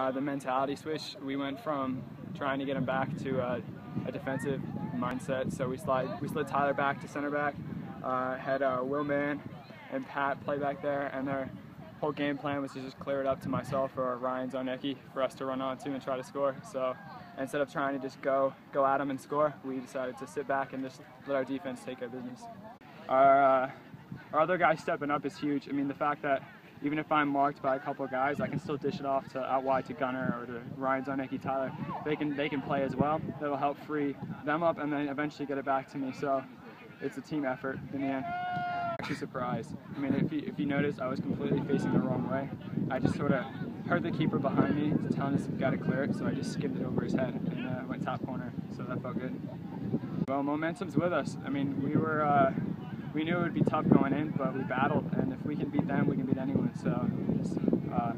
Uh, the mentality switch, we went from trying to get him back to uh, a defensive mindset. So we slide, we slid Tyler back to center back, uh, had uh, Will Mann and Pat play back there, and their whole game plan was to just clear it up to myself or Ryan Zarnecki for us to run onto and try to score. So instead of trying to just go go at them and score, we decided to sit back and just let our defense take care of business. Our, uh, our other guys stepping up is huge. I mean, the fact that even if I'm marked by a couple of guys, I can still dish it off to out wide to Gunner or to Ryan Zarnecki, Tyler. They can they can play as well. That'll help free them up and then eventually get it back to me. So it's a team effort in the end. Actually surprised. I mean, if you, if you notice, I was completely facing the wrong way. I just sort of heard the keeper behind me telling us we got to clear it, so I just skimmed it over his head and uh, went top corner. So that felt good. Well, momentum's with us. I mean, we were. Uh, we knew it would be tough going in, but we battled, and if we can beat them, we can beat anyone. So just uh,